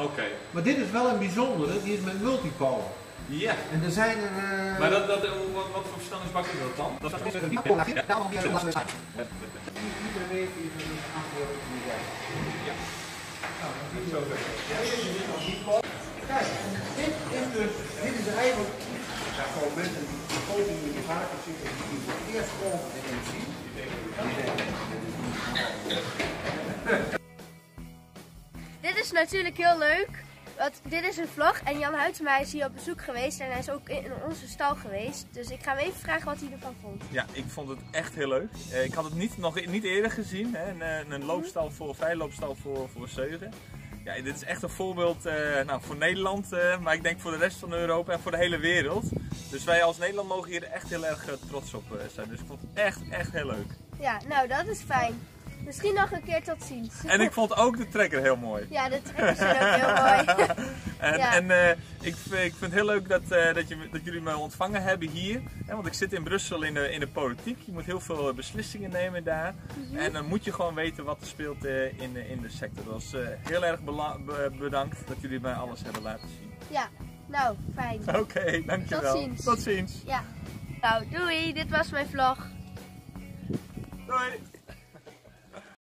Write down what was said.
Oké. Maar dit is wel een bijzondere, die is met multipower. Ja. En er zijn er... eh, Maar dat, dat, wat, wat voor versnellingsbak is dat dan? Dat is Iedere week is er een op die. Ja. Nou. Deze is niet kort. Kijk, dit is dus, dit is eigenlijk, ja, gewoon mensen die kopen in de vaker zitten, die voor het eerst komen en zien. Die denken, is natuurlijk heel leuk. Want dit is een vlog en Jan Huytema is hier op bezoek geweest en hij is ook in onze stal geweest. Dus ik ga hem even vragen wat hij ervan vond. Ja, ik vond het echt heel leuk. Eh, ik had het niet, nog niet eerder gezien. Hè? Een, eh, een loopstal voor, vrijloopstal voor, voor zeugen. Ja, dit is echt een voorbeeld eh, nou, voor Nederland, maar ik denk voor de rest van Europa en voor de hele wereld. Dus wij als Nederland mogen hier echt heel erg trots op zijn. Dus ik vond het echt, echt heel leuk. Ja, nou dat is fijn. Misschien nog een keer tot ziens. En ik vond ook de trekker heel mooi. Ja, de trekkers zijn ook heel mooi. En, Ja. en eh, ik, v- ik vind het heel leuk dat, eh, dat, je, dat jullie me ontvangen hebben hier. Hè, want ik zit in Brussel in de, in de politiek. Je moet heel veel eh, beslissingen nemen daar. Mhm. En dan moet je gewoon weten wat er speelt eh, in, de- in de sector. Dus eh, heel erg bedankt dat jullie mij alles hebben laten zien. Ja, nou fijn. Oké, dankjewel. Tot ziens. Tot ziens. Ja. Nou, doei. Dit was mijn vlog. Doei.